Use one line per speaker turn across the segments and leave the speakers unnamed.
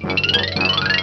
Thank you.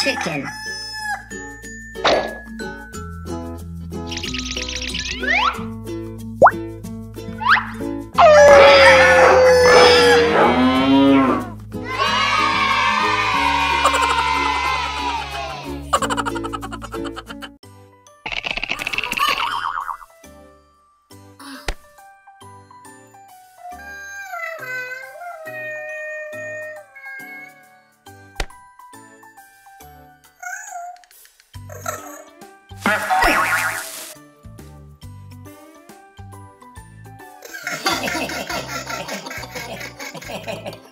Chicken. Hehehehe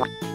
は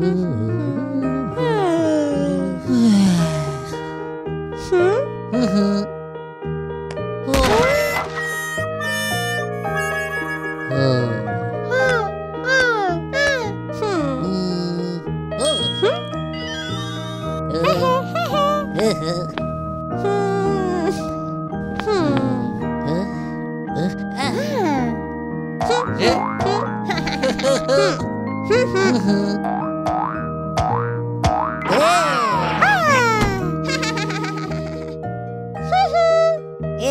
Mm-hmm.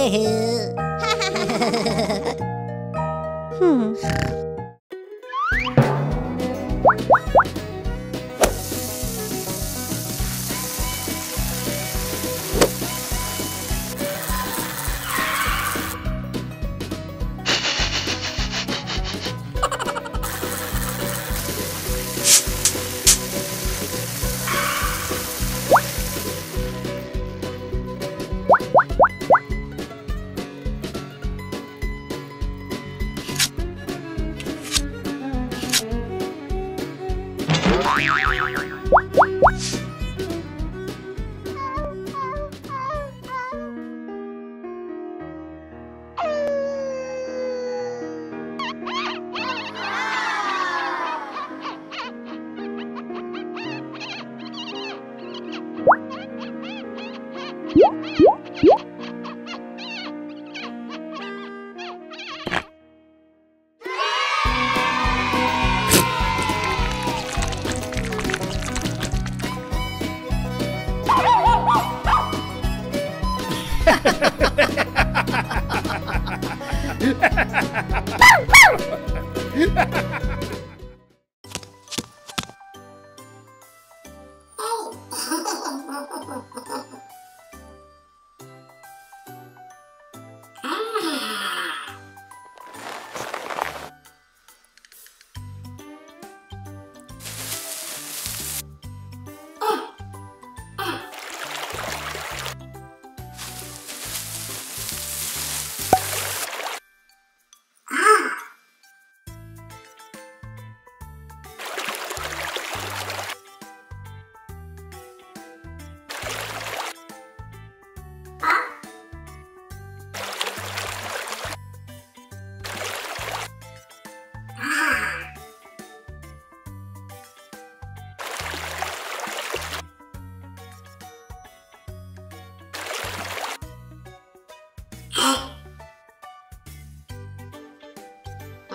hmm. Yeah.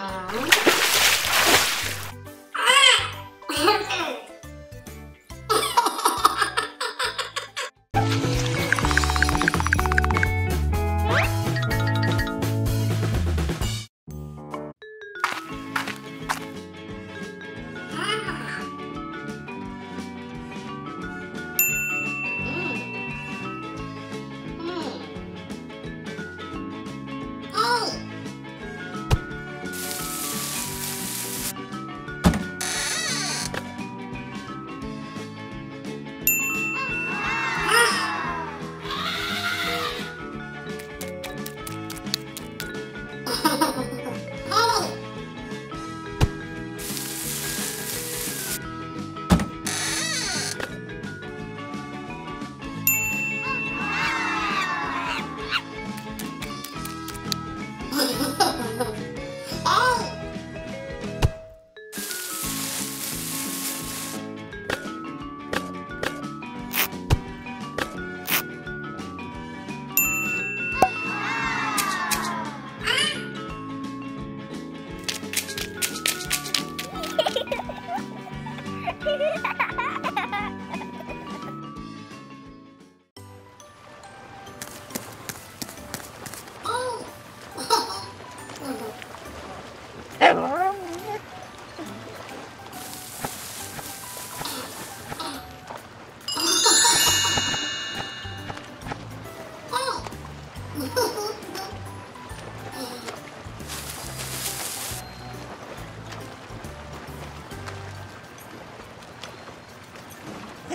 Não.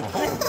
ハハハ